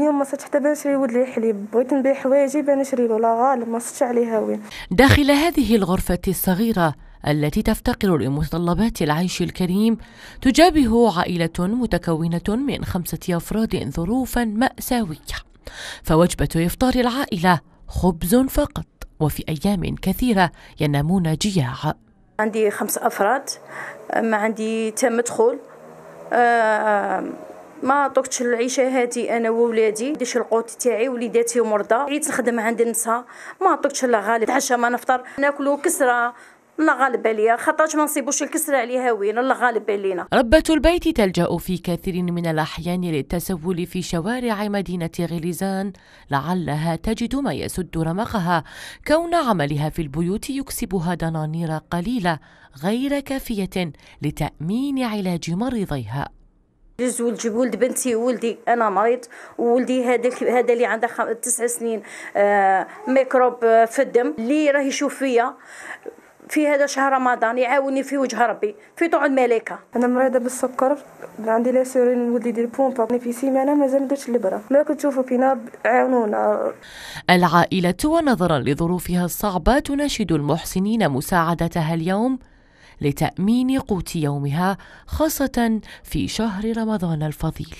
اليوم ما صرت حتى نشري ولد لي حليب بغيت نبيع حوايجي بان نشري له لا غالب ما صرتش عليها وين. داخل هذه الغرفة الصغيرة التي تفتقر لمتطلبات العيش الكريم تجابه عائلة متكونة من خمسة أفراد ظروفا مأساوية. فوجبة إفطار العائلة خبز فقط وفي أيام كثيرة ينامون جياع. عندي خمس أفراد ما عندي تا مدخول. آه ما طقتش العيشة هاتي أنا وولادي. ديش القوت تاعي وليداتي مرضى. عيت نخدم عند النساء. ما طقتش لا غالب. عشا ما نفطر. ناكلو كسرة. الله غالب عليا. خاطرش ما نصيبوش الكسرة عليها وين. الله غالب علينا. ربة البيت تلجأ في كثير من الأحيان للتسول في شوارع مدينة غليزان لعلها تجد ما يسد رمقها. كون عملها في البيوت يكسبها دنانير قليلة غير كافية لتأمين علاج مريضيها. جوز ولد ولد بنتي وولدي أنا مريض وولدي هذا هذا اللي عنده خم... تسع سنين آه ميكروب آه في الدم. اللي راه يشوف فيا في هذا شهر رمضان يعاوني في وجه ربي في طوع الملائكة. أنا مريضة بالسكر عندي لا سيرين ولدي يدير بومبا في سيمانة مازال ما درتش البرا ما كتشوفوا فينا عاونونا. العائلة ونظرا لظروفها الصعبة تناشد المحسنين مساعدتها اليوم. لتأمين قوت يومها خاصة في شهر رمضان الفضيل.